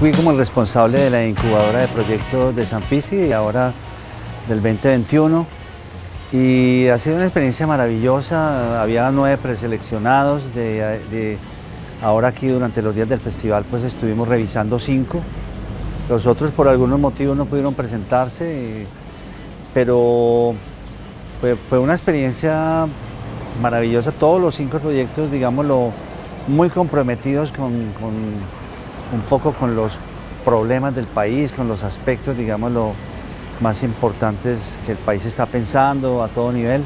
fui como el responsable de la incubadora de proyectos de Sanfisi ahora del 2021 y ha sido una experiencia maravillosa, había nueve preseleccionados, de, ahora aquí durante los días del festival pues estuvimos revisando cinco, los otros por algunos motivos no pudieron presentarse, pero fue, una experiencia maravillosa, todos los cinco proyectos digámoslo muy comprometidos con un poco con los problemas del país, con los aspectos, digámoslo, más importantes que el país está pensando a todo nivel.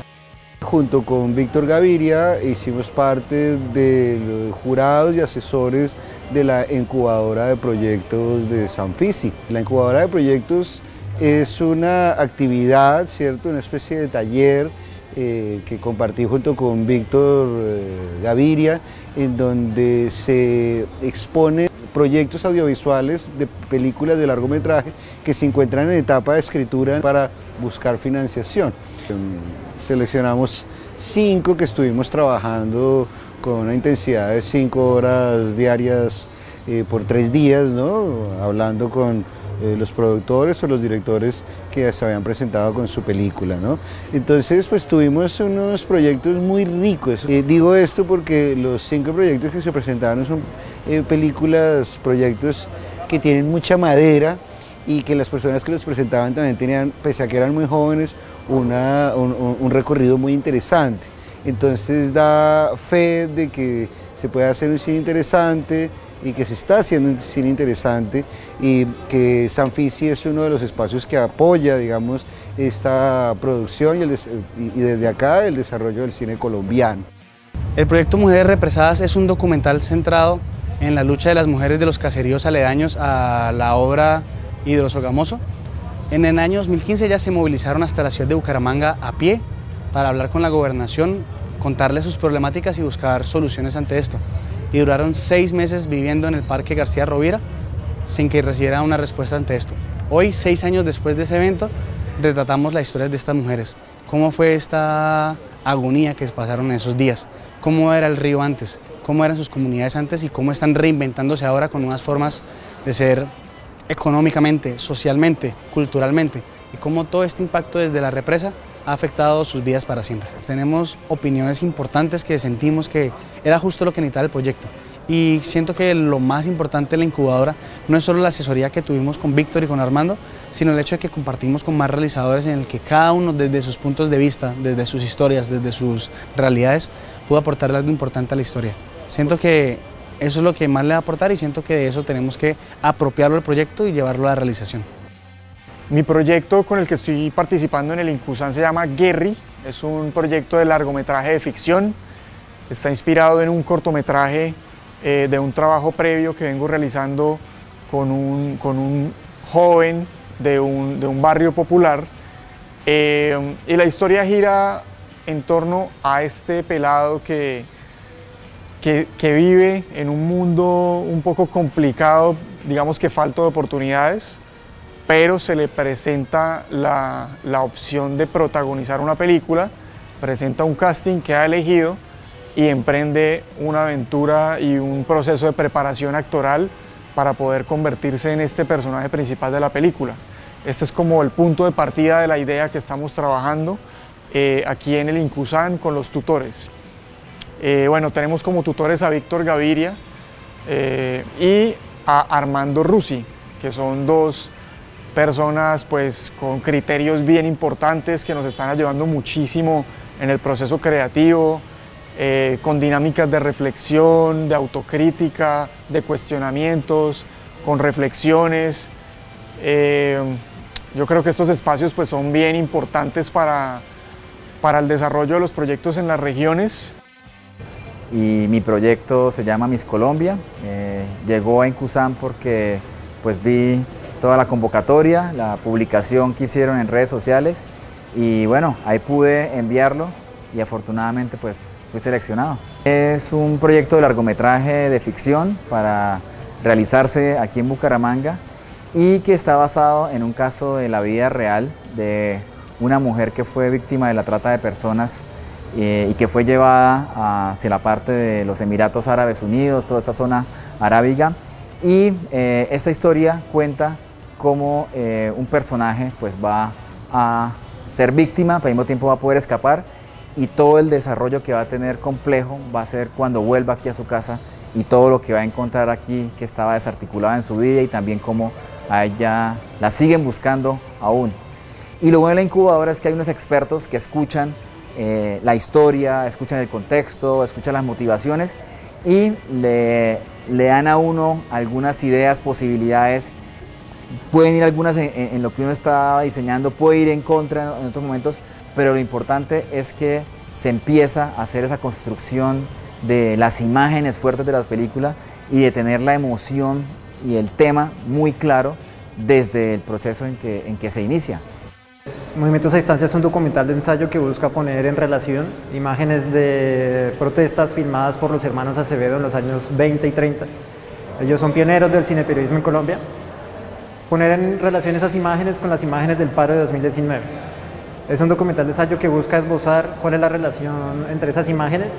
Junto con Víctor Gaviria hicimos parte de los jurados y asesores de la incubadora de proyectos de Sanfisi. La incubadora de proyectos es una actividad, ¿cierto? una especie de taller eh, que compartí junto con Víctor eh, Gaviria, en donde se expone proyectos audiovisuales de películas de largometraje que se encuentran en etapa de escritura para buscar financiación. Seleccionamos cinco que estuvimos trabajando con una intensidad de cinco horas diarias eh, por tres días, ¿no? hablando con eh, los productores o los directores que se habían presentado con su película. ¿no? Entonces, pues tuvimos unos proyectos muy ricos. Eh, digo esto porque los cinco proyectos que se presentaron son eh, películas, proyectos que tienen mucha madera y que las personas que los presentaban también tenían, pese a que eran muy jóvenes, una, un, un recorrido muy interesante. Entonces da fe de que se puede hacer un cine interesante, y que se está haciendo un cine interesante y que Sanfisi es uno de los espacios que apoya, digamos, esta producción y, y desde acá el desarrollo del cine colombiano. El proyecto Mujeres Represadas es un documental centrado en la lucha de las mujeres de los caseríos aledaños a la obra Hidrosogamoso. En el año 2015 ya se movilizaron hasta la ciudad de Bucaramanga a pie para hablar con la gobernación, contarle sus problemáticas y buscar soluciones ante esto y duraron seis meses viviendo en el Parque García Rovira sin que recibiera una respuesta ante esto. Hoy, seis años después de ese evento, retratamos la historia de estas mujeres, cómo fue esta agonía que pasaron en esos días, cómo era el río antes, cómo eran sus comunidades antes y cómo están reinventándose ahora con nuevas formas de ser económicamente, socialmente, culturalmente y cómo todo este impacto desde la represa ha afectado sus vidas para siempre. Tenemos opiniones importantes que sentimos que era justo lo que necesitaba el proyecto. Y siento que lo más importante de la incubadora no es solo la asesoría que tuvimos con Víctor y con Armando, sino el hecho de que compartimos con más realizadores en el que cada uno desde sus puntos de vista, desde sus historias, desde sus realidades, pudo aportarle algo importante a la historia. Siento que eso es lo que más le va a aportar y siento que de eso tenemos que apropiarlo al proyecto y llevarlo a la realización. Mi proyecto con el que estoy participando en el Incusan se llama Guerri, es un proyecto de largometraje de ficción, está inspirado en un cortometraje eh, de un trabajo previo que vengo realizando con un, con un joven de un, de un, barrio popular. Eh, y la historia gira en torno a este pelado que, que, que vive en un mundo un poco complicado, digamos que falto de oportunidades, pero se le presenta la, opción de protagonizar una película, presenta un casting que ha elegido y emprende una aventura y un proceso de preparación actoral para poder convertirse en este personaje principal de la película. Este es como el punto de partida de la idea que estamos trabajando eh, aquí en el Incusan con los tutores. Eh, bueno, tenemos como tutores a Víctor Gaviria eh, y a Armando Rusi, que son dos personas pues con criterios bien importantes que nos están ayudando muchísimo en el proceso creativo, eh, con dinámicas de reflexión, de autocrítica, de cuestionamientos, con reflexiones. Eh, yo creo que estos espacios pues son bien importantes para, para el desarrollo de los proyectos en las regiones. Y mi proyecto se llama Miss Colombia. Eh, llegó a Incusán porque pues vi toda la convocatoria, la publicación que hicieron en redes sociales y bueno, ahí pude enviarlo y afortunadamente pues fui seleccionado. Es un proyecto de largometraje de ficción para realizarse aquí en Bucaramanga y que está basado en un caso de la vida real de una mujer que fue víctima de la trata de personas eh, y que fue llevada hacia la parte de los Emiratos Árabes Unidos, toda esta zona arábiga Y eh, esta historia cuenta cómo eh, un personaje pues, va a ser víctima, pero al mismo tiempo va a poder escapar y todo el desarrollo que va a tener complejo va a ser cuando vuelva aquí a su casa y todo lo que va a encontrar aquí que estaba desarticulado en su vida y también cómo a ella la siguen buscando aún. Y lo bueno de la incubadora es que hay unos expertos que escuchan eh, la historia, escuchan el contexto, escuchan las motivaciones y le, le dan a uno algunas ideas, posibilidades pueden ir algunas en, lo que uno está diseñando, puede ir en contra en otros momentos, pero lo importante es que se empieza a hacer esa construcción de las imágenes fuertes de la película y de tener la emoción y el tema muy claro desde el proceso en que, en que se inicia. Movimientos a Distancia es un documental de ensayo que busca poner en relación imágenes de protestas filmadas por los hermanos Acevedo en los años 20 y 30. Ellos son pioneros del cine periodismo en Colombia poner en relación esas imágenes con las imágenes del paro de 2019. Es un documental de ensayo que busca esbozar cuál es la relación entre esas imágenes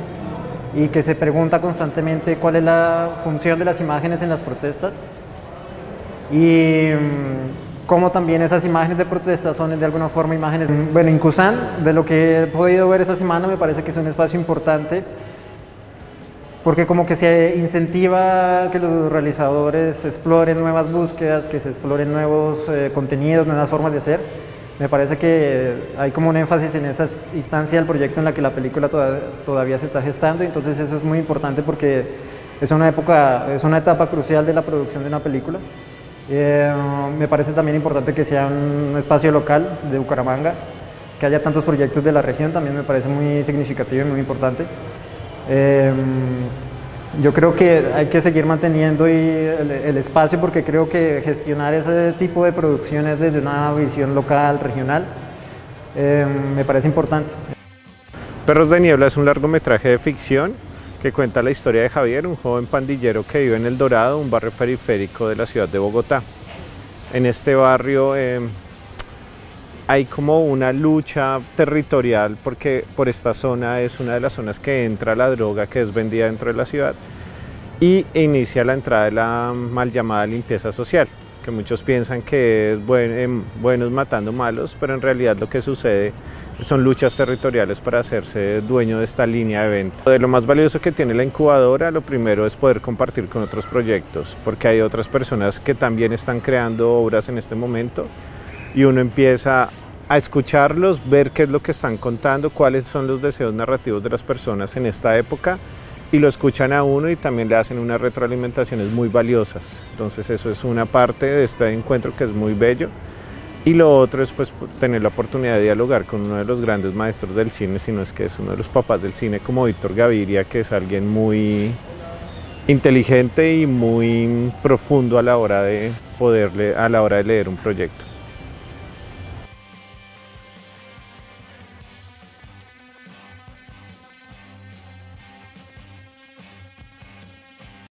y que se pregunta constantemente cuál es la función de las imágenes en las protestas y mm, cómo también esas imágenes de protestas son de alguna forma imágenes... Bueno, en Kusan, de lo que he podido ver esta semana, me parece que es un espacio importante porque como que se incentiva que los realizadores exploren nuevas búsquedas, que se exploren nuevos eh, contenidos, nuevas formas de hacer. Me parece que hay como un énfasis en esa instancia del proyecto en la que la película todavía, se está gestando, entonces eso es muy importante porque es una época, es una etapa crucial de la producción de una película. Eh, me parece también importante que sea un espacio local de Bucaramanga, que haya tantos proyectos de la región, también me parece muy significativo y muy importante. Em, yo creo que hay que seguir manteniendo el, espacio porque creo que gestionar ese tipo de producciones desde una visión local, regional, em, me parece importante. Perros de Niebla es un largometraje de ficción que cuenta la historia de Javier, un joven pandillero que vive en El Dorado, un barrio periférico de la ciudad de Bogotá. En este barrio em, hay como una lucha territorial porque por esta zona es una de las zonas que entra la droga que es vendida dentro de la ciudad y inicia la entrada de la mal llamada limpieza social, que muchos piensan que es em, buenos matando malos, pero en realidad lo que sucede son luchas territoriales para hacerse dueño de esta línea de venta. De lo más valioso que tiene la incubadora, lo primero es poder compartir con otros proyectos, porque hay otras personas que también están creando obras en este momento y uno empieza a escucharlos, ver qué es lo que están contando, cuáles son los deseos narrativos de las personas en esta época y lo escuchan a uno y también le hacen unas retroalimentaciones muy valiosas. Entonces eso es una parte de este encuentro que es muy bello. Y lo otro es pues, tener la oportunidad de dialogar con uno de los grandes maestros del cine, si no es que es uno de los papás del cine como Víctor Gaviria, que es alguien muy inteligente y muy profundo a la hora de poderle, a la hora de leer un proyecto.